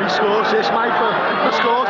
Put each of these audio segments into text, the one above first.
He scores my phone. He scores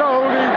Tony.